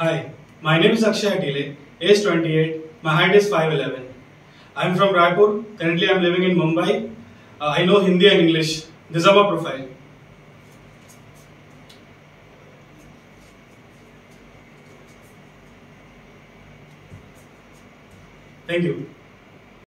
Hi, my name is Akshay Hatile, age 28, my height is 5'11. I am from Raipur, currently I am living in Mumbai. Uh, I know Hindi and English. This is my profile. Thank you.